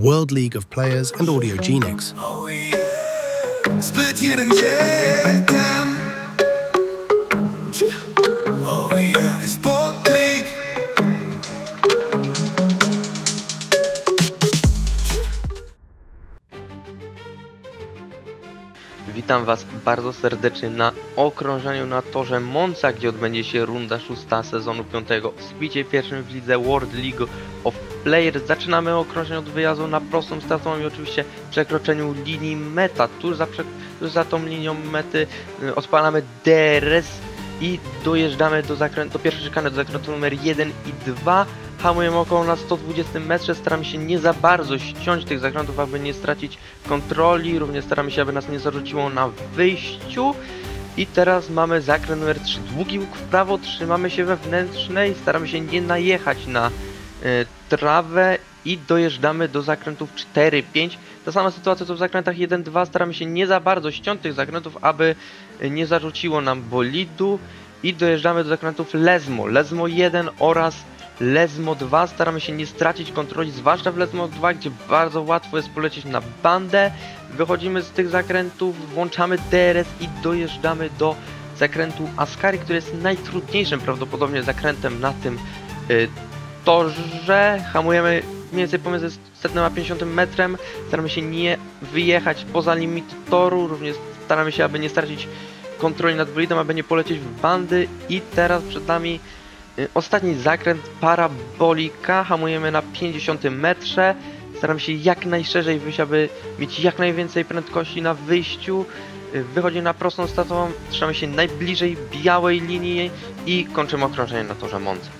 World League of Players and Audiogenics. Zbyt jeden jeden Oh yeah. Sport League Witam Was bardzo serdecznie na okrążeniu na torze Monza, gdzie odbędzie się runda szósta sezonu piątego. W splicie pierwszym w lidze World League of Players. Zaczynamy okrążenie od wyjazdu na prostą startową i oczywiście przekroczeniu linii meta. Tuż za, tuż za tą linią mety y, odpalamy DRS i dojeżdżamy do, zakrętu, do pierwszej szykany, do zakrętu numer 1 i 2. Hamujemy około na 120 metrze, staramy się nie za bardzo ściąć tych zakrętów, aby nie stracić kontroli, również staramy się, aby nas nie zarzuciło na wyjściu. I teraz mamy zakręt numer 3, długi łuk w prawo, trzymamy się wewnętrznej, staramy się nie najechać na trawę i dojeżdżamy do zakrętów 4-5. Ta sama sytuacja co w zakrętach 1-2, staramy się nie za bardzo ściąć tych zakrętów, aby nie zarzuciło nam bolidu i dojeżdżamy do zakrętów Lesmo, Lesmo 1 oraz Lesmo 2. Staramy się nie stracić kontroli, zwłaszcza w Lesmo 2, gdzie bardzo łatwo jest polecieć na bandę. Wychodzimy z tych zakrętów, włączamy DRS i dojeżdżamy do zakrętu Ascari, który jest najtrudniejszym prawdopodobnie zakrętem na tym y, torze. Hamujemy mniej więcej pomiędzy 100 a 50 metrem. Staramy się nie wyjechać poza limit toru, również staramy się, aby nie stracić kontroli nad bolidem, aby nie polecieć w bandy i teraz przed nami y, ostatni zakręt parabolika, hamujemy na 50 metrze, staramy się jak najszerzej wyjść, aby mieć jak najwięcej prędkości na wyjściu, Y, wychodzimy na prostą startową, trzymamy się najbliżej białej linii i kończymy okrążenie na torze Monza.